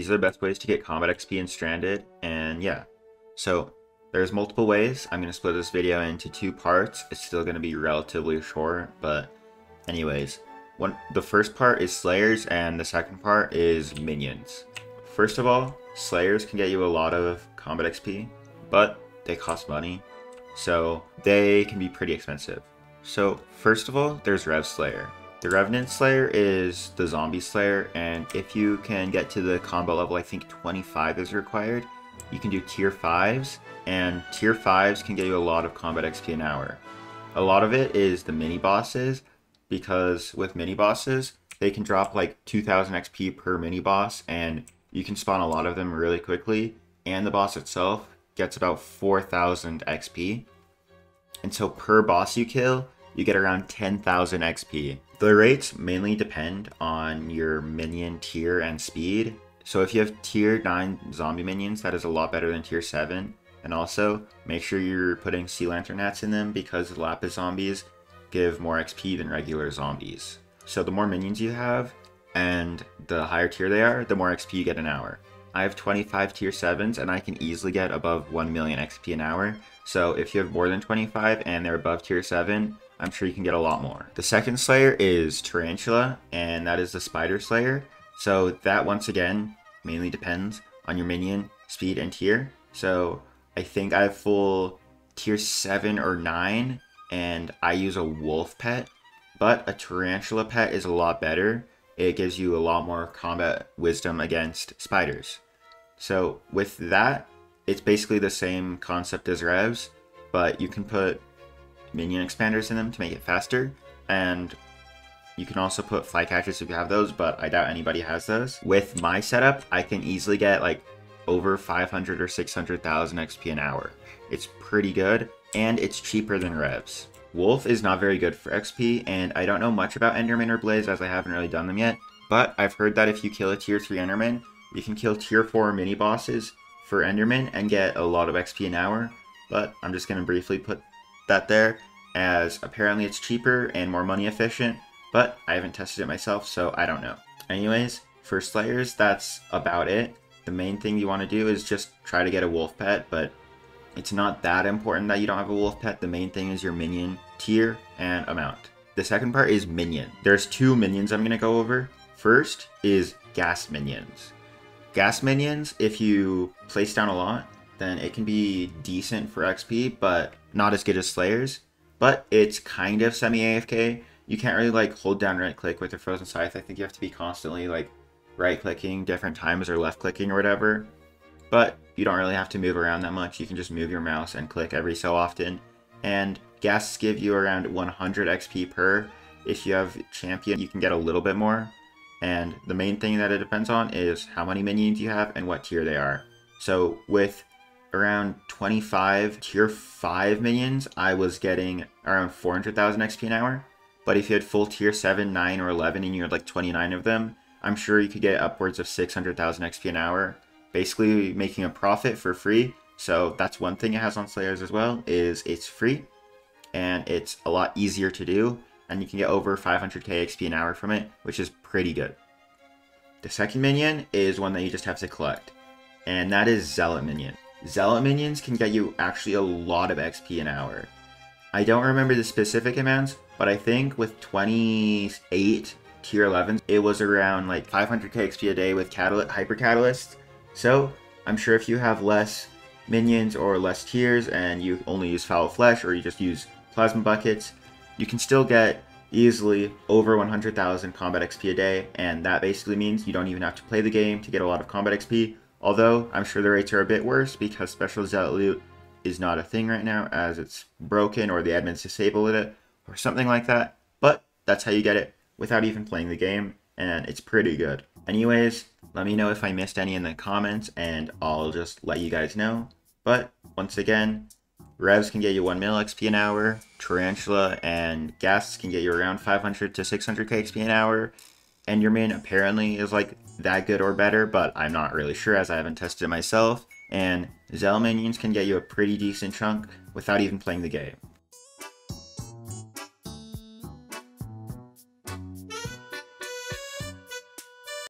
these are the best ways to get combat XP in Stranded, and yeah. So, there's multiple ways. I'm going to split this video into two parts. It's still going to be relatively short, but anyways. One, the first part is Slayers, and the second part is Minions. First of all, Slayers can get you a lot of combat XP, but they cost money, so they can be pretty expensive. So first of all, there's Rev Slayer. The Revenant Slayer is the Zombie Slayer, and if you can get to the combat level, I think 25 is required, you can do tier 5s, and tier 5s can get you a lot of combat XP an hour. A lot of it is the mini bosses, because with mini bosses, they can drop like 2000 XP per mini boss, and you can spawn a lot of them really quickly, and the boss itself gets about 4000 XP. And so per boss you kill, you get around 10,000 XP. The rates mainly depend on your minion tier and speed. So if you have tier 9 zombie minions, that is a lot better than tier 7. And also, make sure you're putting sea lantern hats in them because lapis zombies give more XP than regular zombies. So the more minions you have, and the higher tier they are, the more XP you get an hour. I have 25 tier 7s and I can easily get above 1 million XP an hour. So if you have more than 25 and they're above tier 7, I'm sure you can get a lot more. The second Slayer is Tarantula, and that is the Spider Slayer. So that once again mainly depends on your minion, speed, and tier. So I think I have full tier 7 or 9, and I use a wolf pet, but a Tarantula pet is a lot better it gives you a lot more combat wisdom against spiders. So with that, it's basically the same concept as Revs, but you can put minion expanders in them to make it faster, and you can also put flycatchers if you have those, but I doubt anybody has those. With my setup, I can easily get like over 500 or 600,000 XP an hour. It's pretty good, and it's cheaper than Revs. Wolf is not very good for XP, and I don't know much about Enderman or Blaze as I haven't really done them yet, but I've heard that if you kill a tier 3 Enderman, you can kill tier 4 mini bosses for Enderman and get a lot of XP an hour, but I'm just going to briefly put that there, as apparently it's cheaper and more money efficient, but I haven't tested it myself, so I don't know. Anyways, for Slayers, that's about it. The main thing you want to do is just try to get a wolf pet, but it's not that important that you don't have a wolf pet. The main thing is your minion tier and amount. The second part is minion. There's two minions I'm going to go over. First is Ghast minions. Ghast minions, if you place down a lot, then it can be decent for XP, but not as good as Slayers. But it's kind of semi-AFK. You can't really like hold down right click with your Frozen Scythe. I think you have to be constantly like right clicking different times or left clicking or whatever. But you don't really have to move around that much. You can just move your mouse and click every so often. And ghasts give you around 100 XP per. If you have champion, you can get a little bit more. And the main thing that it depends on is how many minions you have and what tier they are. So with around 25 tier 5 minions, I was getting around 400,000 XP an hour. But if you had full tier 7, 9, or 11 and you had like 29 of them, I'm sure you could get upwards of 600,000 XP an hour basically making a profit for free. So that's one thing it has on Slayers as well, is it's free and it's a lot easier to do and you can get over 500k XP an hour from it, which is pretty good. The second minion is one that you just have to collect, and that is Zealot Minion. Zealot Minions can get you actually a lot of XP an hour. I don't remember the specific amounts, but I think with 28 tier 11s, it was around like 500k XP a day with Catalyst, Hyper Catalyst, so, I'm sure if you have less minions or less tiers and you only use foul flesh or you just use plasma buckets, you can still get easily over 100,000 combat XP a day, and that basically means you don't even have to play the game to get a lot of combat XP, although I'm sure the rates are a bit worse because special zealot loot is not a thing right now as it's broken or the admins disabled it or something like that, but that's how you get it without even playing the game, and it's pretty good. Anyways, let me know if I missed any in the comments and I'll just let you guys know. But once again, Revs can get you 1 mil XP an hour, Tarantula and Ghast can get you around 500 to 600k XP an hour. Enderman apparently is like that good or better, but I'm not really sure as I haven't tested it myself. And Zell minions can get you a pretty decent chunk without even playing the game.